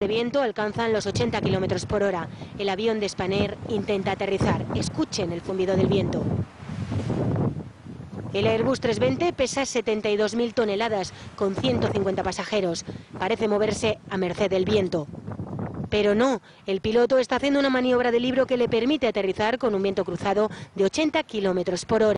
de viento alcanzan los 80 kilómetros por hora. El avión de Spanair intenta aterrizar. Escuchen el zumbido del viento. El Airbus 320 pesa 72.000 toneladas, con 150 pasajeros. Parece moverse a merced del viento. Pero no, el piloto está haciendo una maniobra de libro que le permite aterrizar con un viento cruzado de 80 kilómetros por hora.